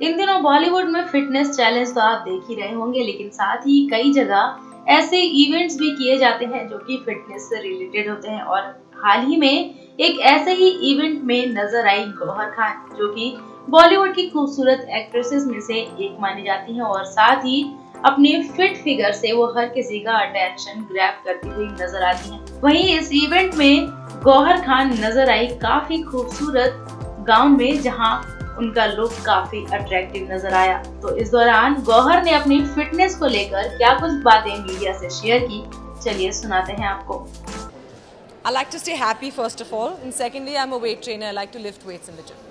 इन दिनों बॉलीवुड में fitness challenge तो आप देख ही रहे होंगे, लेकिन साथ ही कई जगह ऐसे इवेंट्स भी किए जाते हैं जो कि फिटनेस से रिलेटेड होते हैं और हाल ही में एक ऐसे ही इवेंट में नज़र आई गौहर खान जो कि बॉलीवुड की खूबसूरत एक्ट्रेसेस में से एक मानी जाती हैं और साथ ही अपने फिट फिगर से वो हर किसी का अटेंशन ग्रैब करती हुई नज़र आती हैं। वहीं इस इवेंट में गौहर खान नज़र आई काफ़ी खूबसूरत गाउन में, जहाँ उनका लुक काफ़ी अट्रैक्टिव नज़र आया। तो इस दौरान गौहर ने अपनी फिटनेस को लेकर क्या कुछ बातें मीडिया से शेयर की? चलिए सुनाते हैं आपको। I like to stay happy first of all, and secondly, I'm a weight trainer. I like to lift weights in the gym.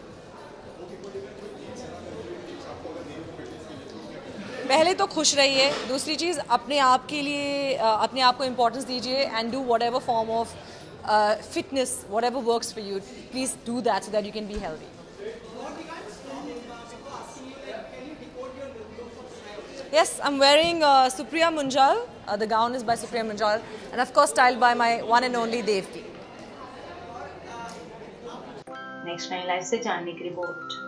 पहले तो खुश रहिए दूसरी चीज़ अपने आप के लिए अपने आप को इम्पोर्टेंस दीजिए and do whatever form of fitness whatever work for you please do that so that you can be healthy Yes, I'm wearing uh, Supriya Munjal. Uh, the gown is by Supriya Munjal. And of course, styled by my one and only Devki. Next Nine Live से जानने की report